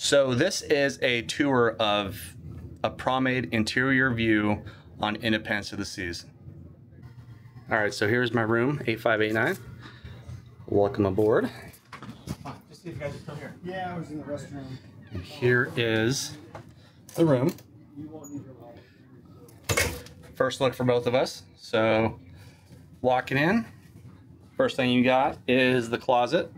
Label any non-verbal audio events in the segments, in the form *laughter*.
So this is a tour of a Promenade interior view on Independence of the Seas. All right, so here's my room, 8589. Welcome aboard. Just see if you guys are still here. Yeah, I was in the restroom. And here is the room. First look for both of us. So walking in, first thing you got is the closet.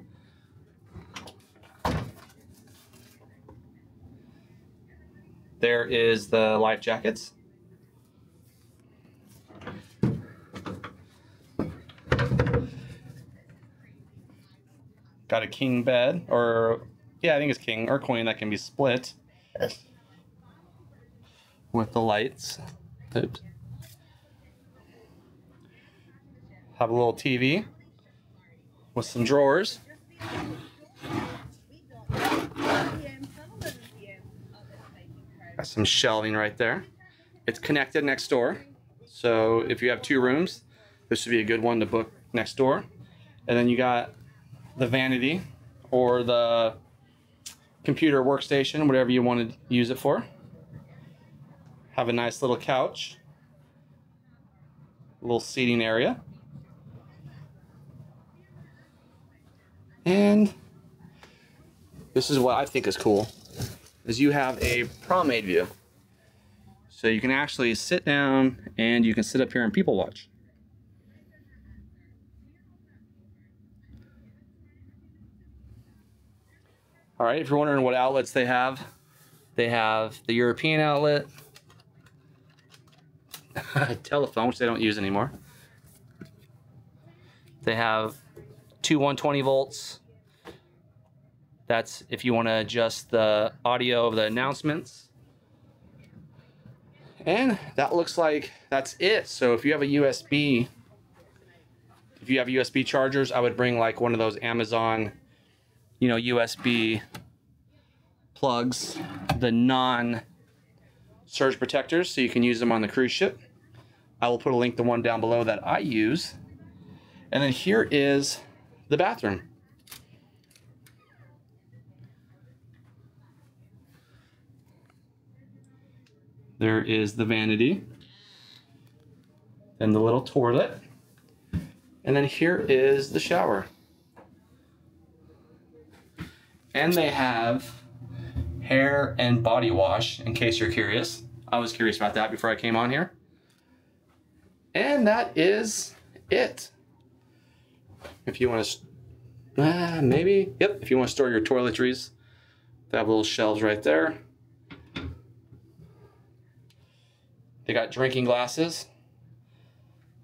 There is the life jackets. Got a king bed, or yeah, I think it's king or queen that can be split with the lights. Oops. Have a little TV with some drawers. Got some shelving right there. It's connected next door. So if you have two rooms, this would be a good one to book next door. And then you got the vanity or the computer workstation, whatever you want to use it for. Have a nice little couch, little seating area. And this is what I think is cool, is you have a promenade view. So you can actually sit down and you can sit up here and people watch. All right, if you're wondering what outlets they have, they have the European outlet, *laughs* telephone, which they don't use anymore. They have two 120 volts. That's if you want to adjust the audio of the announcements. And that looks like that's it. So if you have a USB, if you have USB chargers, I would bring like one of those Amazon, you know, USB plugs, the non surge protectors, so you can use them on the cruise ship. I will put a link to one down below that I use. And then here is the bathroom. There is the vanity. Then the little toilet. And then here is the shower. And they have hair and body wash, in case you're curious. I was curious about that before I came on here. And that is it. If you want to, uh, maybe, yep, if you want to store your toiletries, they have little shelves right there. They got drinking glasses.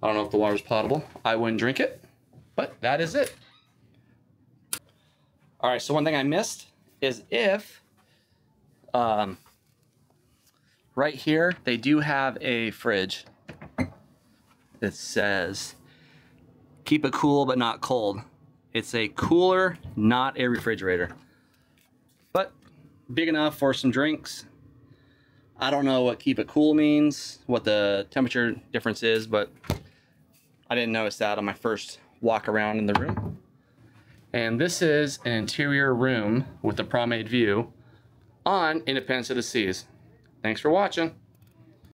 I don't know if the water's potable. I wouldn't drink it, but that is it. All right, so one thing I missed is if, um, right here, they do have a fridge that says, keep it cool but not cold. It's a cooler, not a refrigerator. But big enough for some drinks. I don't know what keep it cool means, what the temperature difference is, but I didn't notice that on my first walk around in the room. And this is an interior room with a promenade view on Independence of the Seas. Thanks for watching.